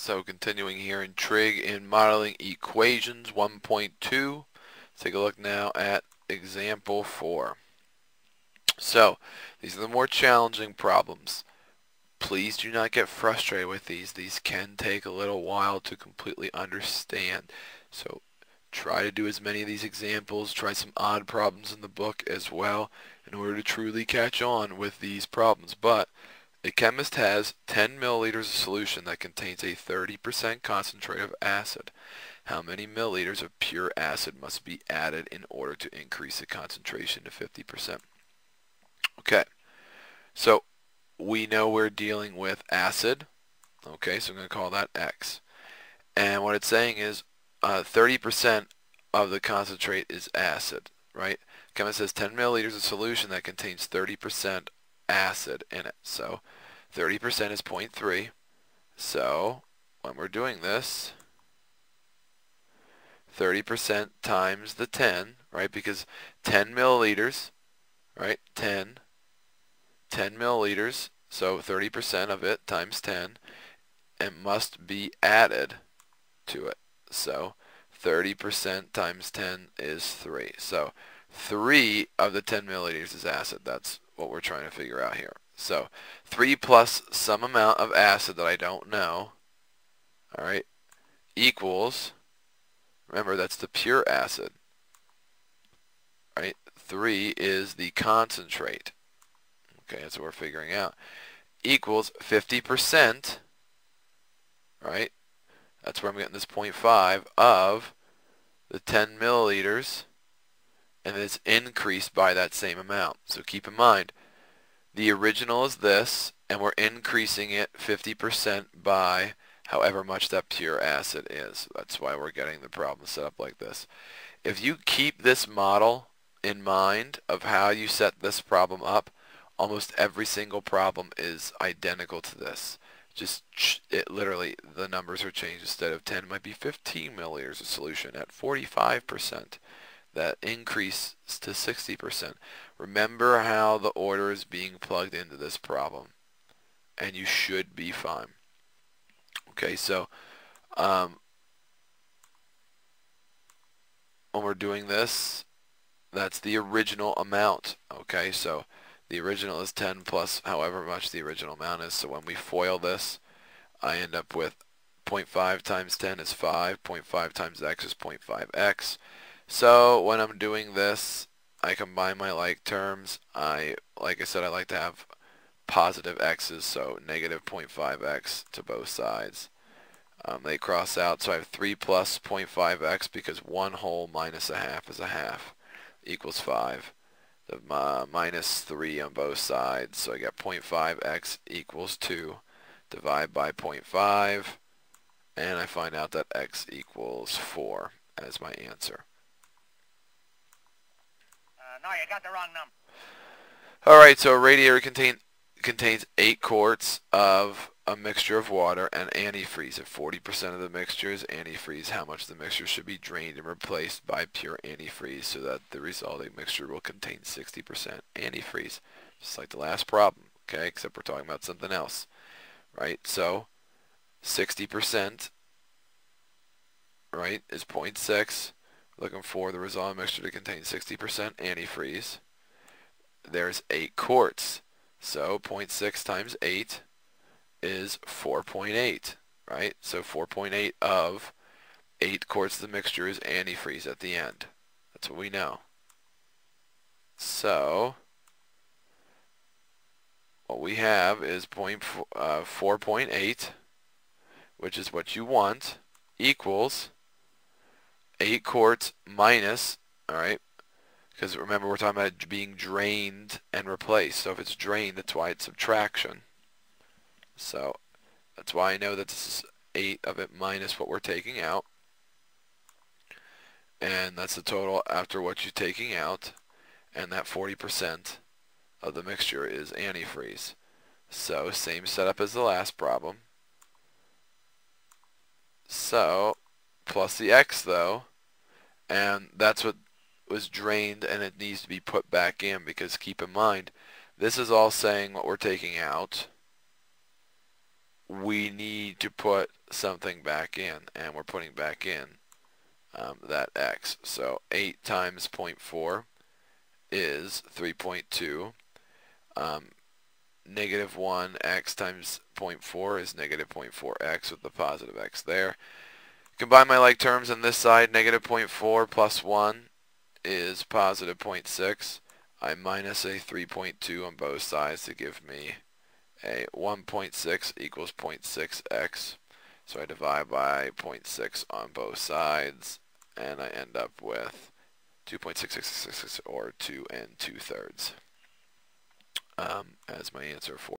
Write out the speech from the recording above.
So continuing here in trig in modeling equations 1.2, take a look now at example 4. So these are the more challenging problems. Please do not get frustrated with these. These can take a little while to completely understand. So try to do as many of these examples, try some odd problems in the book as well in order to truly catch on with these problems. But a chemist has 10 milliliters of solution that contains a 30% concentrate of acid. How many milliliters of pure acid must be added in order to increase the concentration to 50%? Okay, so we know we're dealing with acid. Okay, so I'm going to call that X. And what it's saying is 30% uh, of the concentrate is acid, right? Chemist says 10 milliliters of solution that contains 30% acid in it. So 30% is 0.3. So when we're doing this, 30% times the 10, right? Because 10 milliliters, right? 10, 10 milliliters, so 30% of it times 10, it must be added to it. So 30% times 10 is 3. So 3 of the 10 milliliters is acid. That's what we're trying to figure out here. So 3 plus some amount of acid that I don't know, all right, equals, remember that's the pure acid, right? 3 is the concentrate. Okay, that's what we're figuring out. Equals 50%, right? That's where I'm getting this 0.5 of the 10 milliliters and it's increased by that same amount. So keep in mind, the original is this, and we're increasing it 50% by however much that pure acid is. That's why we're getting the problem set up like this. If you keep this model in mind of how you set this problem up, almost every single problem is identical to this. Just it literally the numbers are changed. Instead of 10, it might be 15 milliliters of solution at 45% that increase to 60%. Remember how the order is being plugged into this problem and you should be fine. Okay, so um, when we're doing this, that's the original amount. Okay, so the original is 10 plus however much the original amount is. So when we FOIL this, I end up with 0.5 times 10 is 5, 0.5 times x is 0.5x. So when I'm doing this, I combine my like terms. I, like I said, I like to have positive x's, so negative 0.5x to both sides. Um, they cross out, so I have 3 plus 0.5x because 1 whole minus a half is a half equals 5. The uh, minus 3 on both sides, so I get 0.5x equals 2. Divide by 0.5, and I find out that x equals 4 as my answer. No, you got the wrong number. Alright, so a radiator contain, contains 8 quarts of a mixture of water and antifreeze. If 40% of the mixture is antifreeze, how much of the mixture should be drained and replaced by pure antifreeze so that the resulting mixture will contain 60% antifreeze? Just like the last problem, okay, except we're talking about something else, right? So 60%, right, is 0.6 looking for the resolving mixture to contain 60% antifreeze. There's 8 quarts. So 0.6 times 8 is 4.8, right? So 4.8 of 8 quarts of the mixture is antifreeze at the end. That's what we know. So what we have is point, uh, 4.8, which is what you want, equals 8 quarts minus, alright, because remember we're talking about being drained and replaced. So if it's drained, that's why it's subtraction. So that's why I know that this is 8 of it minus what we're taking out. And that's the total after what you're taking out. And that 40% of the mixture is antifreeze. So same setup as the last problem. So plus the x though and that's what was drained and it needs to be put back in because keep in mind this is all saying what we're taking out we need to put something back in, and we're putting back in um, that x. So 8 times 0.4 is 3.2. Um, negative 1 x times 0.4 is negative 0.4x with the positive x there. Combine my like terms on this side, negative 0.4 plus 1 is positive 0.6. I minus a 3.2 on both sides to give me a 1.6 equals 0.6x. So I divide by 0.6 on both sides, and I end up with 2.6666 or 2 and 2 thirds um, as my answer for